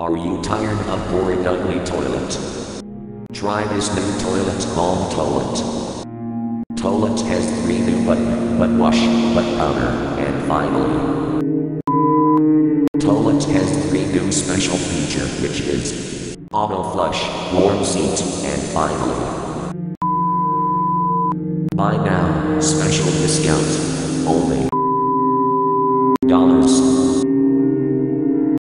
Are you tired of boring ugly toilet? Try this new toilet called Toilet. Toilet has three new button, but wash, but powder, and finally. Toilet has three new special feature which is auto flush, warm seat, and finally. Buy now, special discount, only dollars